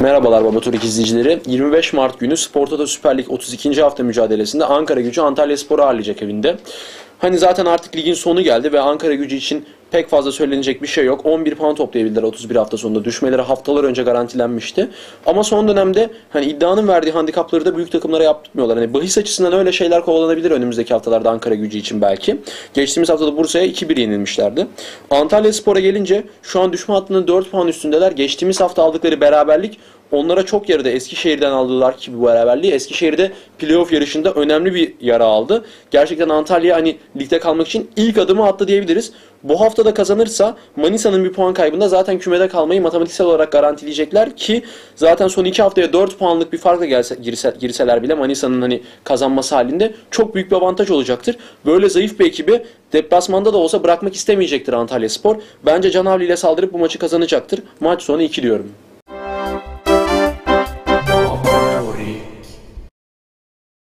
Merhabalar Baba Turik izleyicileri. 25 Mart günü Spor Toto Süper Lig 32. hafta mücadelesinde Ankara gücü Antalya Spor'u ağırlayacak evinde. Hani zaten artık ligin sonu geldi ve Ankara gücü için pek fazla söylenecek bir şey yok. 11 puan toplayabildiler 31 hafta sonunda. Düşmeleri haftalar önce garantilenmişti. Ama son dönemde hani iddianın verdiği handikapları da büyük takımlara yaptırmıyorlar. Hani bahis açısından öyle şeyler kovalanabilir önümüzdeki haftalarda Ankara gücü için belki. Geçtiğimiz haftada Bursa'ya 2-1 yenilmişlerdi. Antalya Spor'a gelince şu an düşme hattının 4 puan üstündeler. Geçtiğimiz hafta aldıkları beraberlik Onlara çok yarıda Eskişehir'den aldılar ki bu beraberliği. Eskişehir'de playoff yarışında önemli bir yara aldı. Gerçekten Antalya hani ligde kalmak için ilk adımı attı diyebiliriz. Bu hafta da kazanırsa Manisa'nın bir puan kaybında zaten kümede kalmayı matematiksel olarak garantileyecekler ki zaten son iki haftaya 4 puanlık bir farkla gelse, girse, girseler bile Manisa'nın hani kazanması halinde çok büyük bir avantaj olacaktır. Böyle zayıf bir ekibi deplasmanda da olsa bırakmak istemeyecektir Antalya Spor. Bence Canavli ile saldırıp bu maçı kazanacaktır. Maç sonu 2 diyorum.